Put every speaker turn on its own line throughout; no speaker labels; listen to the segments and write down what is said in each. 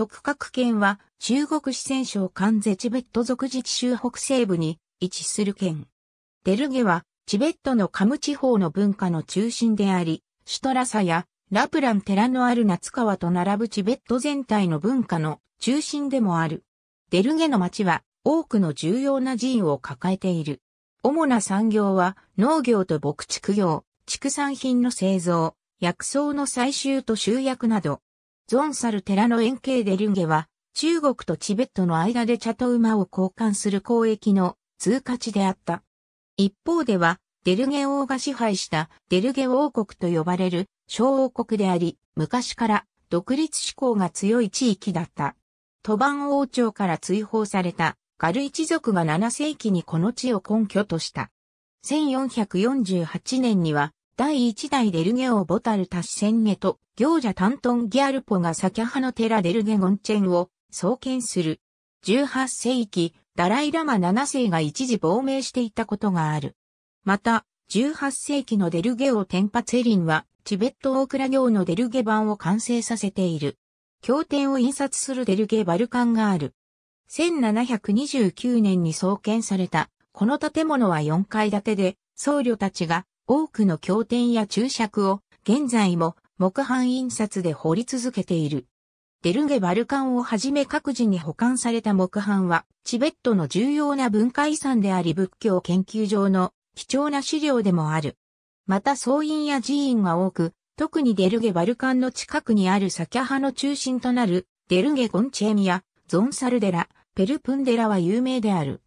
特格県は中国四川省関税チベット属自治州北西部に位置する県。デルゲはチベットのカム地方の文化の中心であり、シュトラサやラプラン寺のある夏川と並ぶチベット全体の文化の中心でもある。デルゲの町は多くの重要な寺院を抱えている。主な産業は農業と牧畜業、畜産品の製造、薬草の採集と集約など。ゾンサル寺の円形デルゲは中国とチベットの間で茶と馬を交換する交易の通過地であった。一方では、デルゲ王が支配したデルゲ王国と呼ばれる小王国であり、昔から独立志向が強い地域だった。トバン王朝から追放されたガル一族が7世紀にこの地を根拠とした。1448年には第一代デルゲ王ボタルタシセンゲと行者タントンギャルポがサキャハの寺デルゲゴンチェンを創建する。18世紀、ダライラマ7世が一時亡命していたことがある。また、18世紀のデルゲオテンパツェリンは、チベットオークラ行のデルゲ版を完成させている。経典を印刷するデルゲバルカンがある。1729年に創建された、この建物は4階建てで、僧侶たちが多くの経典や注釈を現在も木版印刷で彫り続けている。デルゲバルカンをはじめ各自に保管された木版は、チベットの重要な文化遺産であり仏教研究上の貴重な資料でもある。また僧院や寺院が多く、特にデルゲバルカンの近くにあるサキャ派の中心となるデルゲゴンチェミやゾンサルデラ、ペルプンデラは有名である。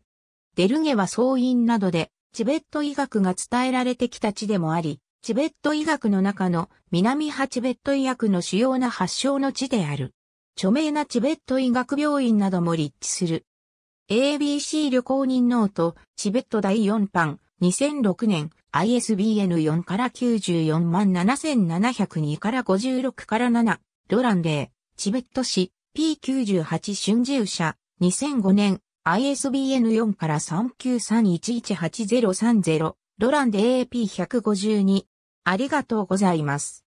デルゲは僧院などでチベット医学が伝えられてきた地でもあり、チベット医学の中の南派チベット医学の主要な発祥の地である。著名なチベット医学病院なども立地する。ABC 旅行人ノート、チベット第4版、2006年、ISBN 4から94万7702から56から7、ロランデー、チベット市、P98 春秋社、2005年、ISBN 4から393118030、ロランで AP152。ありがとうございます。